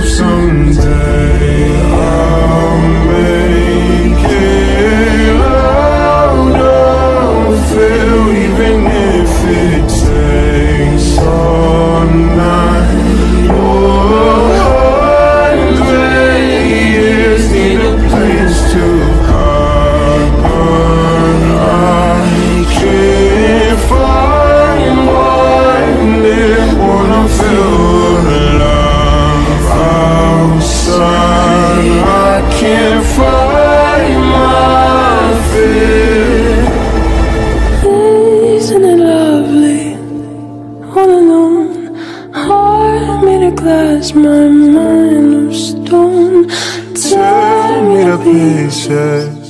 someday can't find my fear. Isn't it lovely? All alone, heart made of glass, my mind of stone. Tear me to pieces.